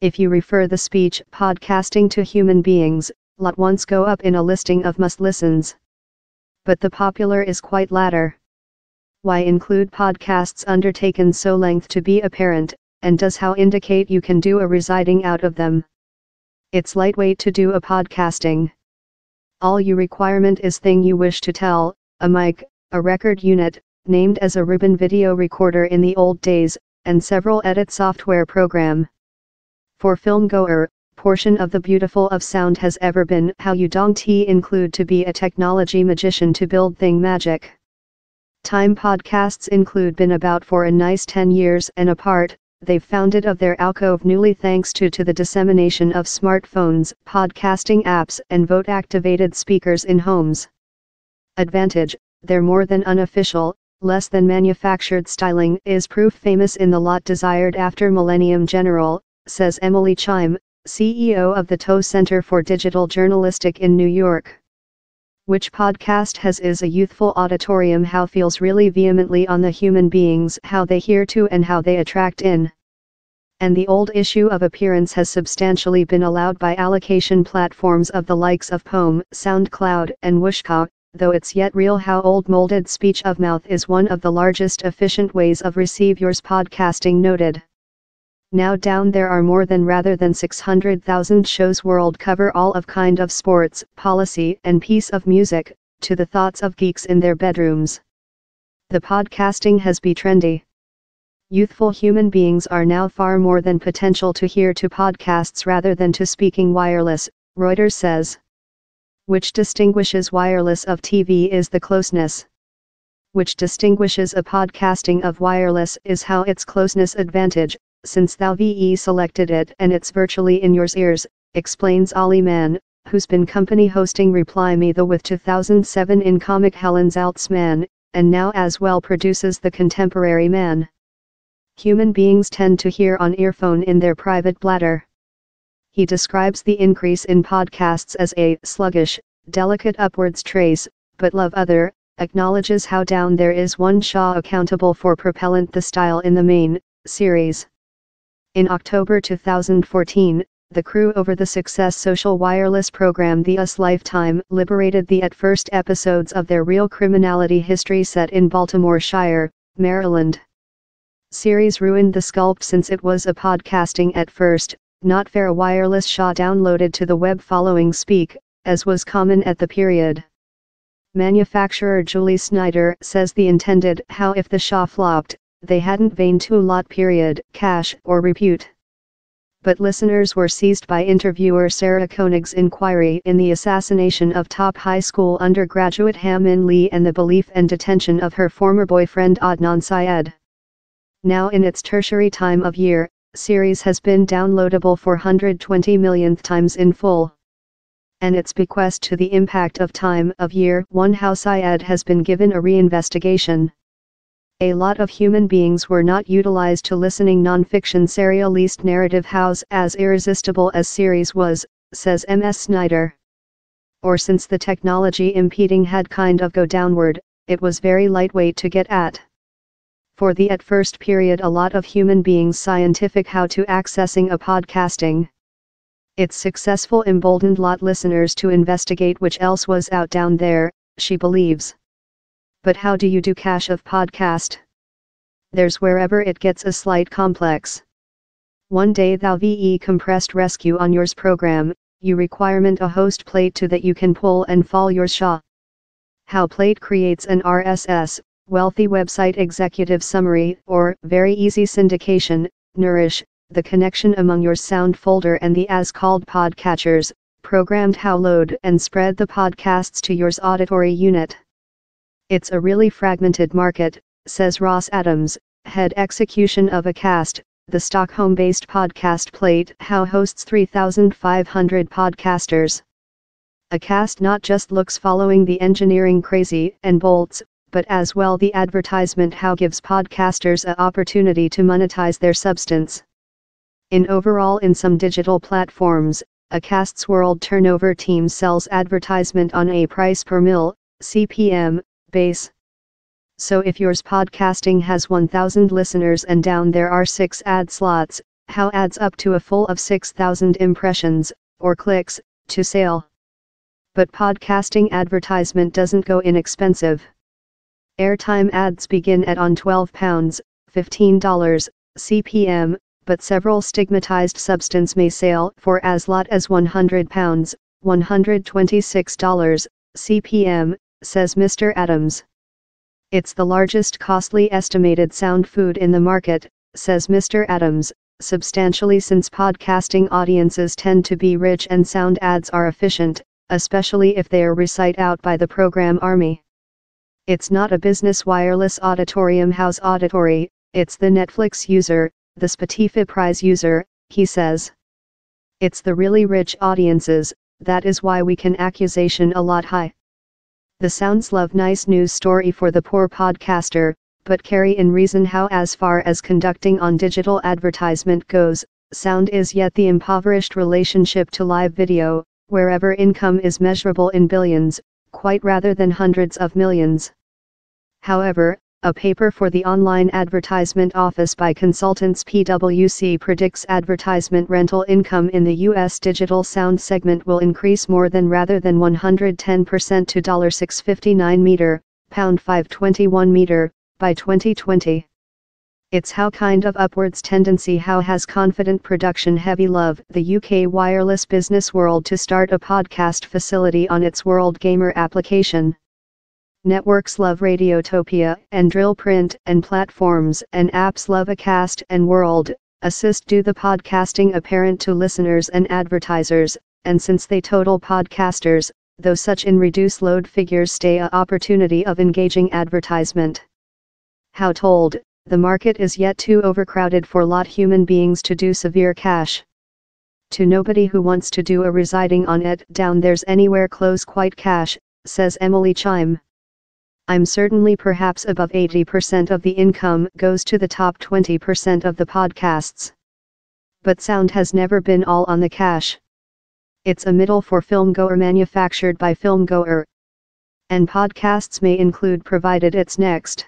If you refer the speech podcasting to human beings, lot once go up in a listing of must listens. But the popular is quite latter. Why include podcasts undertaken so length to be apparent, and does how indicate you can do a residing out of them? It's lightweight to do a podcasting. All you requirement is thing you wish to tell, a mic, a record unit, named as a ribbon video recorder in the old days, and several edit software program. For film goer, portion of the beautiful of sound has ever been how you don't include to be a technology magician to build thing magic. Time podcasts include been about for a nice 10 years and apart, they've founded of their alcove newly thanks to to the dissemination of smartphones, podcasting apps and vote activated speakers in homes. Advantage, they're more than unofficial, less than manufactured styling is proof famous in the lot desired after Millennium General, says Emily Chime, CEO of the Tow Center for Digital Journalistic in New York. Which podcast has is a youthful auditorium how feels really vehemently on the human beings how they hear to and how they attract in. And the old issue of appearance has substantially been allowed by allocation platforms of the likes of Poem, SoundCloud, and Whooshkaa, though it's yet real how old molded speech of mouth is one of the largest efficient ways of receive yours podcasting noted. Now down there are more than rather than 600,000 shows world cover all of kind of sports, policy and piece of music, to the thoughts of geeks in their bedrooms. The podcasting has be trendy. Youthful human beings are now far more than potential to hear to podcasts rather than to speaking wireless, Reuters says. Which distinguishes wireless of TV is the closeness. Which distinguishes a podcasting of wireless is how its closeness advantage, since thou VE selected it and it's virtually in yours ears, explains Ollie Mann, who's been company hosting Reply Me the with 2007 in comic Helen Zaltzman, and now as well produces The Contemporary Man. Human beings tend to hear on earphone in their private bladder. He describes the increase in podcasts as a sluggish, delicate upwards trace, but love other, acknowledges how down there is one Shaw accountable for propellant the style in the main series. In October 2014, the crew over the Success Social Wireless program The US Lifetime liberated the at first episodes of their real criminality history set in Baltimore Shire, Maryland. Series ruined the sculpt since it was a podcasting at first, not fair wireless Shaw downloaded to the web following speak, as was common at the period. Manufacturer Julie Snyder says the intended how if the Shaw flopped, they hadn't vain to lot period, cash, or repute. But listeners were seized by interviewer Sarah Koenig's inquiry in the assassination of top high school undergraduate Hae Min Lee and the belief and detention of her former boyfriend Adnan Syed. Now in its tertiary time of year, series has been downloadable 420 millionth times in full. And its bequest to the impact of time of year one how Syed has been given a reinvestigation. A lot of human beings were not utilized to listening nonfiction serial least narrative house as irresistible as series was, says M.S. Snyder. Or since the technology impeding had kind of go downward, it was very lightweight to get at. For the at first period a lot of human beings scientific how to accessing a podcasting. Its successful emboldened lot listeners to investigate which else was out down there, she believes but how do you do cash of podcast? There's wherever it gets a slight complex. One day thou VE compressed rescue on yours program, you requirement a host plate to that you can pull and fall your shaw. How plate creates an RSS, wealthy website executive summary, or very easy syndication, nourish, the connection among your sound folder and the as called podcatchers, programmed how load and spread the podcasts to yours auditory unit. It's a really fragmented market, says Ross Adams, head execution of Acast, the Stockholm based podcast plate how hosts 3,500 podcasters. Acast not just looks following the engineering crazy and bolts, but as well the advertisement how gives podcasters a opportunity to monetize their substance. In overall in some digital platforms, Acast's world turnover team sells advertisement on a price per mil, CPM, base. So if yours podcasting has 1000 listeners and down there are 6 ad slots, how adds up to a full of 6,000 impressions, or clicks, to sale. But podcasting advertisement doesn't go inexpensive. Airtime ads begin at on 12 pounds, $15, CPM, but several stigmatized substance may sale for as lot as 100 pounds, $126, CPM, says Mr. Adams. It's the largest costly estimated sound food in the market, says Mr. Adams, substantially since podcasting audiences tend to be rich and sound ads are efficient, especially if they are recite out by the program army. It's not a business wireless auditorium house auditory, it's the Netflix user, the Spotify Prize user, he says. It's the really rich audiences, that is why we can accusation a lot high. The sounds love nice news story for the poor podcaster, but carry in reason how as far as conducting on digital advertisement goes, sound is yet the impoverished relationship to live video, wherever income is measurable in billions, quite rather than hundreds of millions. However, a paper for the online advertisement office by consultants PwC predicts advertisement rental income in the U.S. digital sound segment will increase more than rather than 110% to 659 meter, pound 521 meter, by 2020. It's how kind of upwards tendency how has confident production heavy love the UK wireless business world to start a podcast facility on its World Gamer application networks love Radiotopia and Drill Print and platforms and apps love Acast and World, assist do the podcasting apparent to listeners and advertisers, and since they total podcasters, though such in reduce load figures stay a opportunity of engaging advertisement. How told, the market is yet too overcrowded for lot human beings to do severe cash. To nobody who wants to do a residing on it down there's anywhere close quite cash, says Emily Chime. I'm certainly perhaps above 80% of the income goes to the top 20% of the podcasts. But sound has never been all on the cash. It's a middle for filmgoer manufactured by filmgoer. And podcasts may include provided it's next.